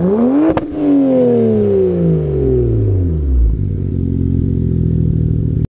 Mm-hmm.